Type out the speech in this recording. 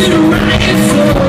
to a riot flow